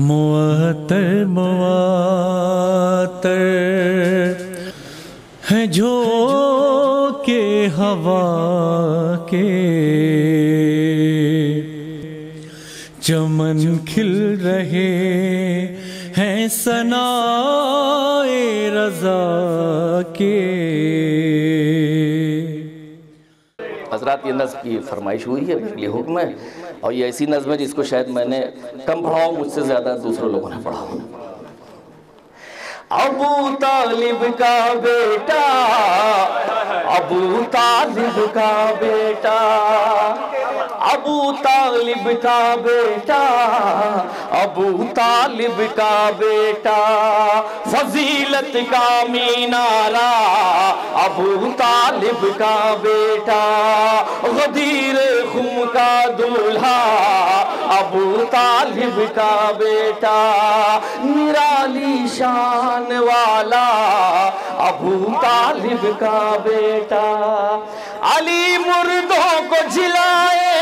मुआतर मुआतर है जो के हवा के। चमन खिल रहे हैं सनाए रजा के। हजरात की फरमाइश हुई है हुक्म है। और ये ऐसी नज़म है जिसको शायद मैंने, कम पढ़ा हो, मुझसे ज़्यादा दूसरे लोगों ने पढ़ा हो। अबू तालिब का बेटा, अबू तालिब का बेटा, अबू तालिब का बेटा, अबू तालिब का बेटा, फजीलत का मीनारा, अबू तालिब का बेटा, गदीर खुम का दूल्हा अबू तालिब का बेटा, निराली शान वाला अबू तालिब का बेटा। अली मुर्दों को जिलाए,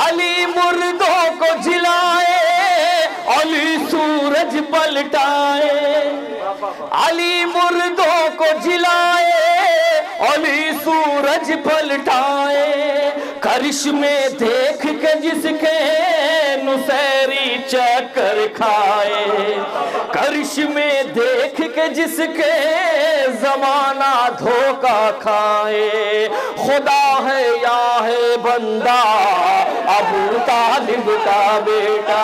अली मुर्दों को जिलाए, अली सूरज पलटाए। अली मुर्दों को जिलाए, अली सूरज पलटाए। करिश्मे देख के जिसके नुसैरी चक्कर खाए। करिश्मे देख के जिसके जमाना धोखा खाए। खुदा है, या है बंदा, अबू तालिब का बेटा।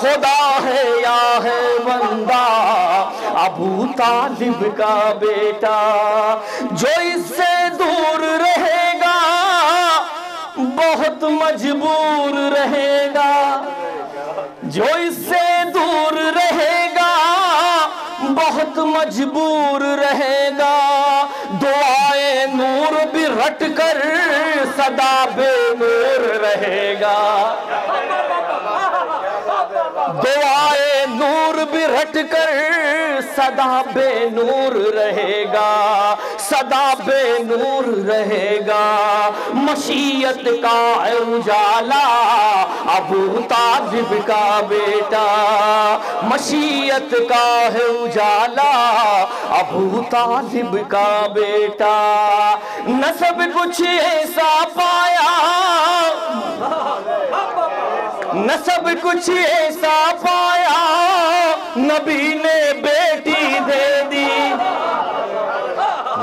खुदा है, या है बंदा, अबू तालिब का बेटा। जो इससे मजबूर रहेगा, जो इससे दूर रहेगा, बहुत मजबूर रहेगा। दुआए नूर भी रट कर सदा बेनूर रहेगा। दुआए नूर भी रट कर सदा बेनूर रहेगा, सदा बेनूर रहेगा। मशीयत का उजाला अबू तालिब का बेटा। मशीयत का है उजाला अबू तालिब का बेटा। नसब कुछ ऐसा पाया। न सब कुछ ऐसा पाया, नबी ने बेटी दे दी।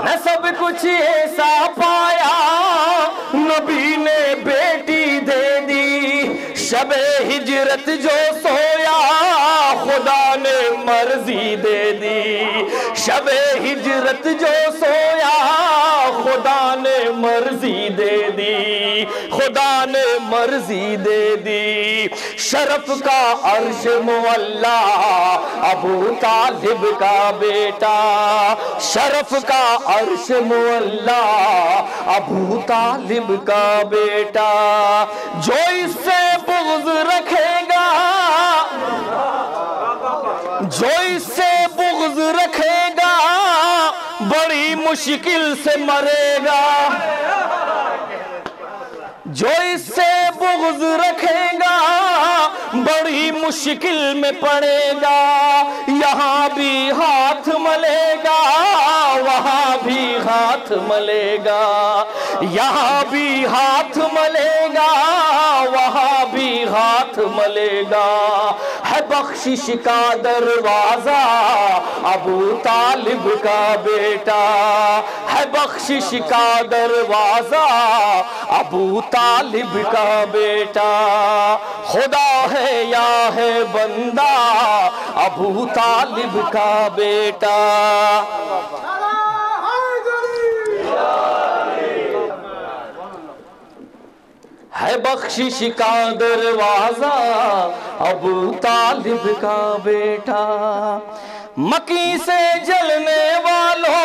न सब कुछ ऐसा पाया, नबी ने बेटी दे दी। शबे हिजरत जो सोया, खुदा ने मर्ज़ी दे दी। शबे हिजरत जो सोया मर्ज़ी दे दी, खुदा ने मर्ज़ी दे दी। शरफ का अर्श मुअल्ला अबू तालिब का बेटा। शरफ का अर्श मुअल्ला अबू तालिब का बेटा। जो इससे बुग्ज रखेगा, जो इससे बुग्ज रखेगा बड़ी मुश्किल से मरेगा। जो इससे बुग्ज रखेगा, बड़ी मुश्किल में पड़ेगा। यहाँ भी हाथ मलेगा, वहाँ भी हाथ मलेगा। यहाँ भी हाथ मलेगा, वहाँ भी हाथ मलेगा। बख्शिश का दरवाज़ा, अबू तालिब का बेटा। है बख्शिश का दरवाज़ा, अबू तालिब का बेटा। खुदा है या है बंदा, अबू तालिब का बेटा। है बख्शिश का दरवाज़ा, अबू तालिब का बेटा। मकी से जलने वालों,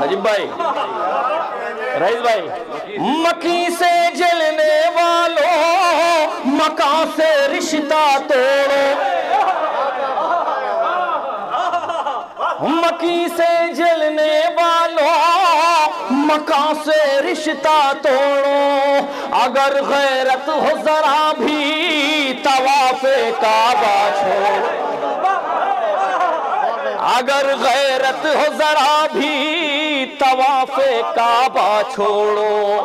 नजीब भाई, रईस भाई मकी से जलने वालों मका से रिश्ता तोड़ो। मका से रिश्ता तोड़ो। अगर गैरत हो जरा भी, तवाफे काबा छोड़ो। अगर गैरत हो जरा भी, तवाफे काबा छोड़ो।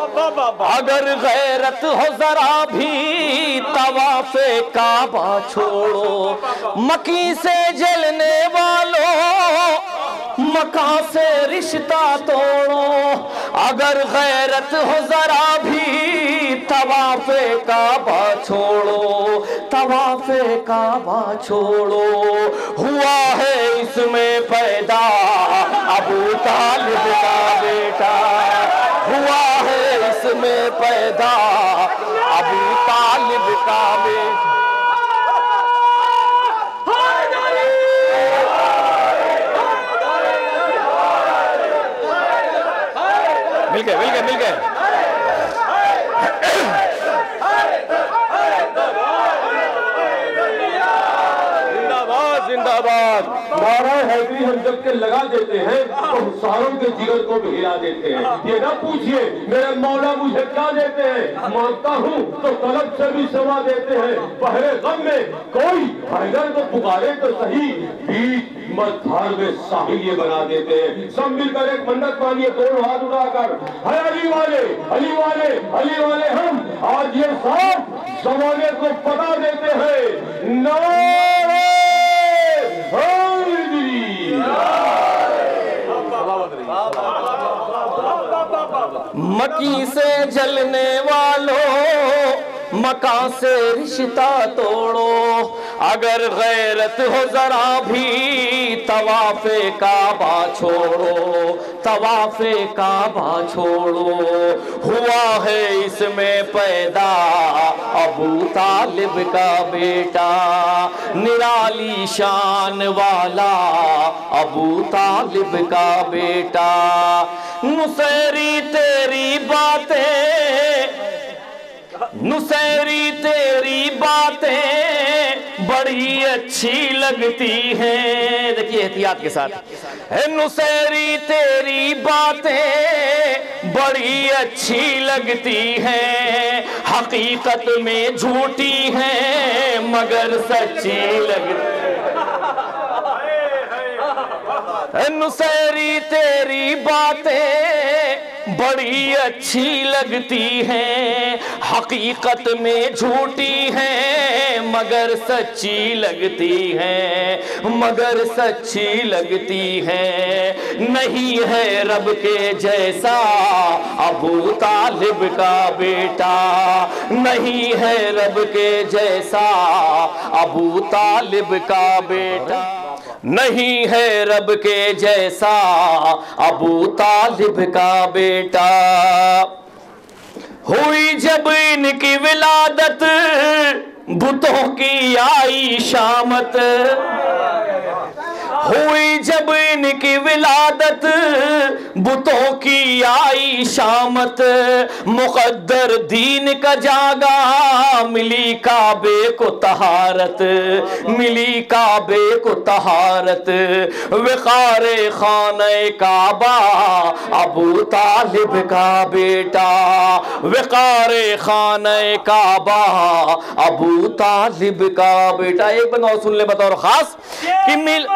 अगर गैरत हो जरा भी, तवाफे काबा छोड़ो। मकी से जलने वालों मका से रिश्ता तोड़ो। अगर गैरत हो जरा भी, तवाफे काबा छोड़ो, तवाफे काबा छोड़ो। हुआ है इसमें पैदा अबू तालिब का बेटा। हुआ है इसमें पैदा अबू तालिब का बेटा मिल गए मिल गए मिल गए जिंदाबाद जिंदाबाद नारा हैदरी हम जब के लगा देते हैं तो सारों के जीवन को भी हिला देते हैं। ये ना पूछिए, मेरे मौला मुझे क्या देते हैं? माँगता हूँ तो तलब से भी समा देते हैं। पहले गम में कोई हैदर को पुकारे तो सही, बीच मझधार में साहिल ये बना देते हैं। सब मिलकर एक मन्नत मानिए दोनों हाथ उठाकर है अली वाले अली वाले अली वाले हम, आज ये साफ़ जमाने को पता देते हैं। नारे हैदरी मकी से जलने वालों मका से रिश्ता तोड़ो। अगर गैरत हो जरा भी, तवाफे काबा छोड़ो, तवाफे काबा छोड़ो। हुआ है इसमें पैदा अबू तालिब का बेटा, निराली शान वाला अबू तालिब का बेटा। नुसैरी तेरी बातें नुसैरी तेरी बातें बड़ी अच्छी लगती हैं। देखिए एहतियात के साथ। नुसैरी तेरी बातें बड़ी अच्छी लगती हैं। हकीकत में झूठी हैं, मगर सच्ची लगती है नुसैरी तेरी बातें बड़ी अच्छी लगती हैं, हकीकत में झूठी हैं, मगर सच्ची लगती हैं, मगर सच्ची लगती हैं। नहीं है रब के जैसा अबू तालिब का बेटा, नहीं है रब के जैसा अबू तालिब का बेटा। नहीं है रब के जैसा अबू तालिब का बेटा। हुई जब इनकी विलादत, बुतों की आई शामत। हुई जब इनकी विलादत, बुतों की आई शामत। मुकद्दर दीन का जागा, मिली काबे को तहारत। मिली काबे को तहारत। विकार खाने काबा, अबू तालिब का बेटा। विकार खाने काबा, अबू तालिब का बेटा। एक बंदा और सुन ले बतौर खास कि मिल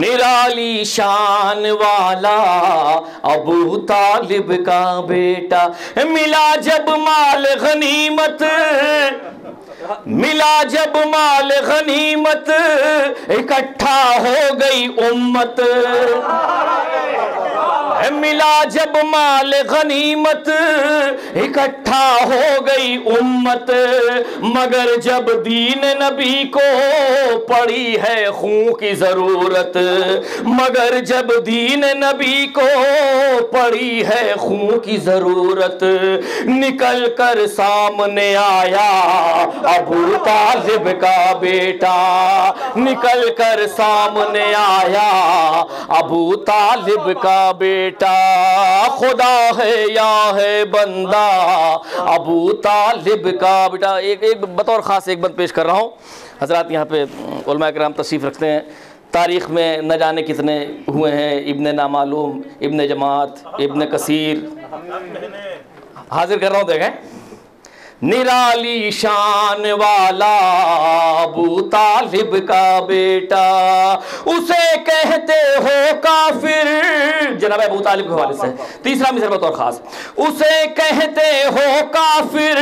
निराली शान वाला अबू तालिब का बेटा मिला जब माल गनीमत। मिला जब माल गनीमत इकट्ठा हो गई उम्मत। मिला जब माल गनीमत, इकट्ठा हो गई उम्मत। मगर जब दीन नबी को पड़ी है खून की ज़रूरत, मगर जब दीन नबी को पड़ी है खून की ज़रूरत, निकल कर सामने आया अबू तालिब का बेटा। निकल कर सामने आया अबू तालिब का बेटा। बेटा, खुदा है, या है बंदा। अबू तालिब का बेटा, एक एक बतौर ख़ास एक बंद पेश कर रहा हूँ। हज़रत यहाँ पे कराम तशरीफ़ रखते हैं। तारीख़ में न जाने कितने हुए हैं, इब्ने नामालूम, इब्ने जमात, इब्ने कसीर। हाजिर कर रहा हूँ, देखें। निराली शान वाला अबू तालिब का बेटा। उसे कहते हो काफिर। जनाब अबू तालिब के हवाले से। तीसरा मिसर बतौर खास। उसे कहते हो काफिर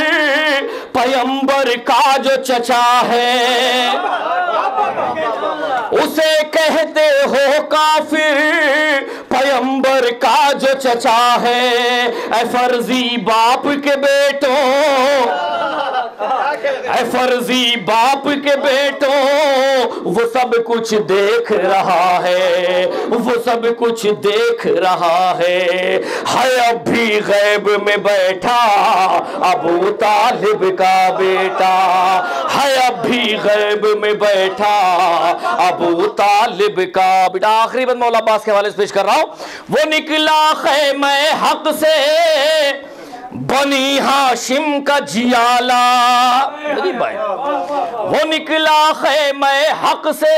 पैंबर का जो चचा है। उसे कहते हो काफिर चचा है फर्जी बाप के बेटों। फर्जी बाप के बेटों, वो सब कुछ देख रहा है, वो सब कुछ देख रहा है। है अब भी गैब में बैठा अबू तालिब का बेटा, है अब भी गैब में बैठा अबू तालिब का बेटा। आखिरी बंद मौला अब्बास के हवाले से पेश कर रहा हूँ, वो निकला है मैं हक से बनी हाशिम का जियाला। भाई वो निकला है मैं हक से।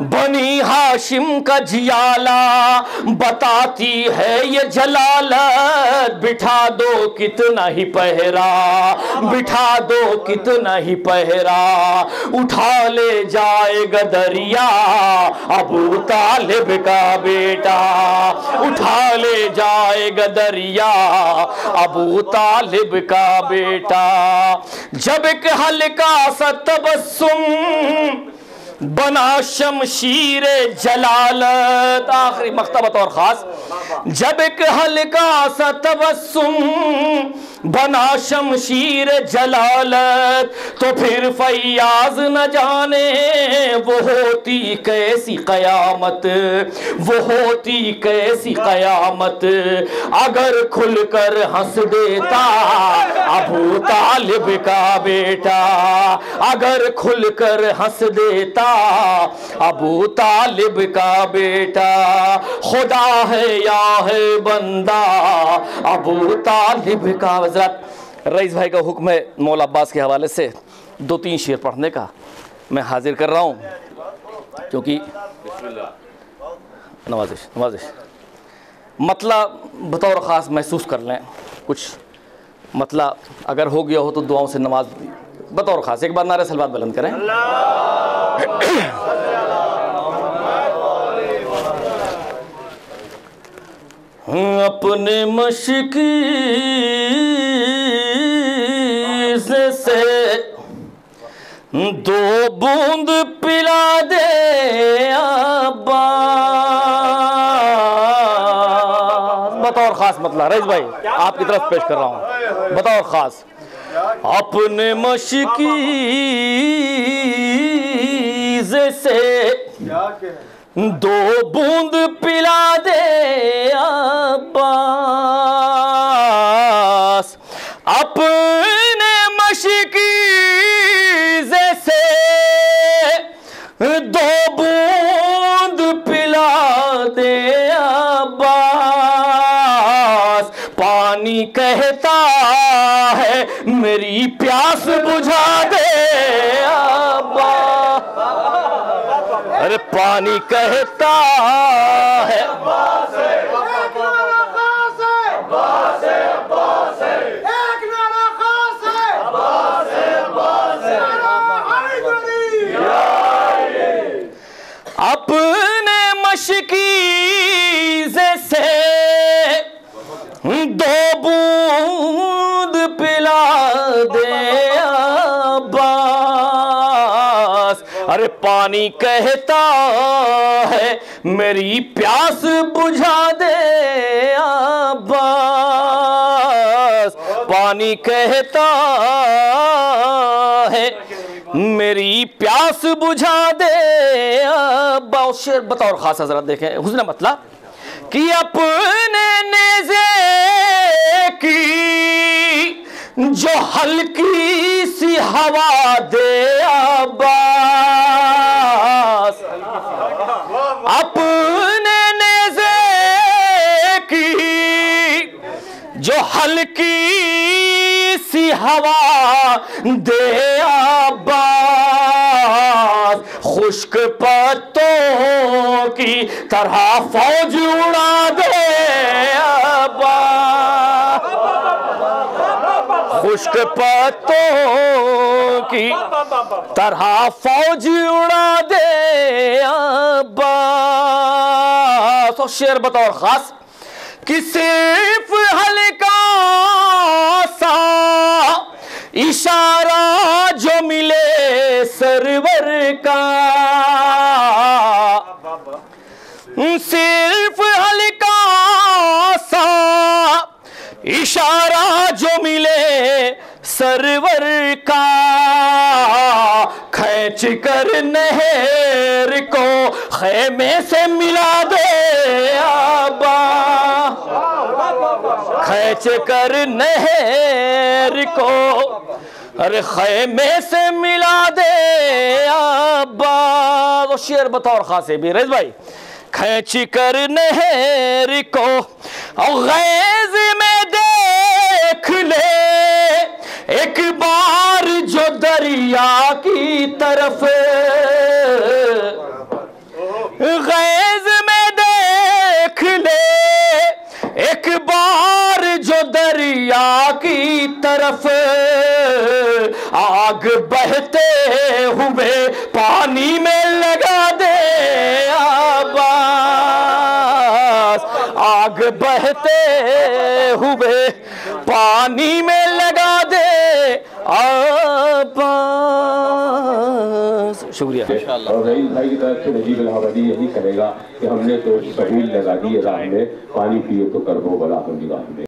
बनी हाशिम का जियाला। बताती है ये जलालत, बिठा दो कितना ही पहरा। बिठा दो कितना ही पहरा। उठा ले जाएगा दरिया, अबू तालिब का बेटा। उठा ले जाएगा दरिया अबू तालिब का बेटा जब एक हल्का सा तबस्सुम बना शमशीर जलालत। आखिरी मकतबत और खास। जब एक हल्का सा तबस्सुम बना शमशीर जलालत तो फिर फैयाज न जाने, वो होती कैसी कयामत? वो होती कैसी कयामत? अगर खुलकर हंस देता अबू तालिब का बेटा, अगर खुलकर हंस देता अबू तालिब का बेटा, खुदा है, या है बंदा। अबू तालिब का, हज़रत रईस भाई का हुक्म है मौला अब्बास के हवाले से, दो तीन शेर पढ़ने का। मैं हाजिर कर रहा हूँ, क्योंकि नवाजिश नवाजिश। मतलब बतौर ख़ास महसूस कर लें कुछ। मतलब अगर हो गया हो तो दुआओं से नमाज़, बतौर ख़ास, एक बार नारे सलवात बुलंद करें। अपने मशकी से दो बूंद पिला दे बतौर खास मतलब रईस भाई, आपकी तरफ़ पेश कर रहा हूँ। बतौर खास। अपने मशकी से दो बूंद पिला दे अब्बास। अपने मशकी से दो बूंद पिला दे अब्बास। पानी कहता है, मेरी प्यास बुझा दे। अरे पानी कहता है। अपने अरे पानी कहता है, मेरी प्यास बुझा दे अब्बास पानी कहता है, मेरी प्यास बुझा दे अब्बास शेर बतौर खास हज़रत देखें, हुस्न मतलब कि अपने नेजे की जो हल्की सी हवा दे अब्बास हल्की सी हवा दे आबाद खुश्क पत्तों की तरह फौज उड़ा दे खुश्क पत्तों की तरह फौज उड़ा दे अब्बास। तो शेर बतौर खास कि सिर्फ़ हल्का इशारा जो मिले सरवर का। सिर्फ़ हल्का सा इशारा जो मिले सरवर का। खींच कर नहर को खेमे से मिला दे खींच कर नहर को, अरे खेमे से मिला दे आबा। तो शेर बतौर खास भी रेज भाई। खींच कर नहर को गैज में देख ले। एक बार जो दरिया की तरफ़, गैज में देख ले। एक बार की तरफ़ आग बहते हुए पानी में लगा दे आबास आग बहते हुए पानी में लगा दे आबास शुक्रिया। और रईस भाई की तरफ़ से नजीब इलाहाबादी यही करेगा कि हमने तो सबील लगा दी राह में, पानी पिए तो कर दो बला हम निगाह में।